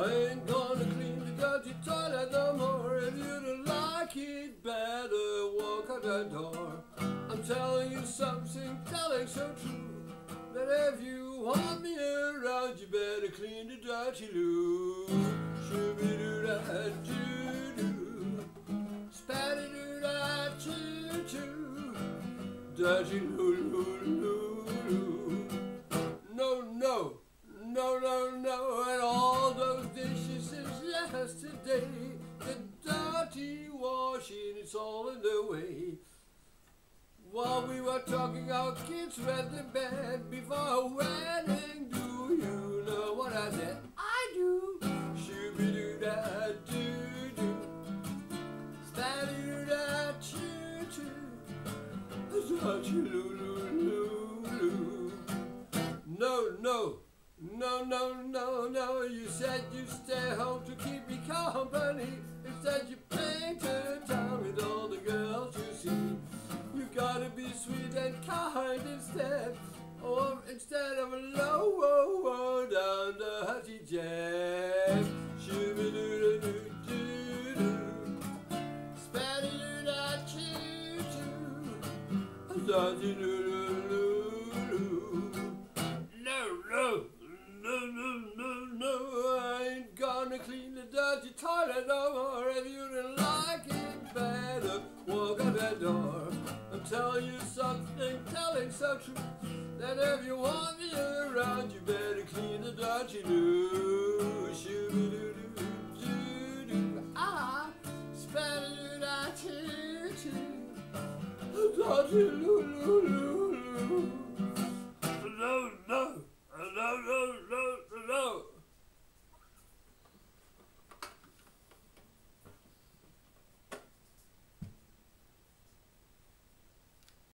I ain't gonna clean the dirty toilet no more. If you don't like it, better walk out that door. I'm telling you something, telling so true. That if you want me around, you better clean the dirty loo. Shooby doo da doo doo. Spatty doo da choo choo. Dirty loo loo loo. Yesterday. The dirty washing, is all in the way. While we were talking, our kids went to bed before our wedding. Do you know what I said? I do. Shooby doo da doo doo. Spatty doo da choo choo. Loo loo no, no, no, no. You said you'd stay home to keep me company. Instead, you painted town with all the girls you see. You gotta be sweet and kind instead. Or instead of a low, whoa, down the hutty jet. Shooby doo doo doo doo. Doo da choo choo. Dirty loo clean the dirty toilet no more. If you don't like it better, walk out that door. I'm telling you something, telling so true. That if you want me around, you better clean the dirty loo. Shooby doo doo doo doo. Ah, doo da choo choo. Dirty loo loo loo loo.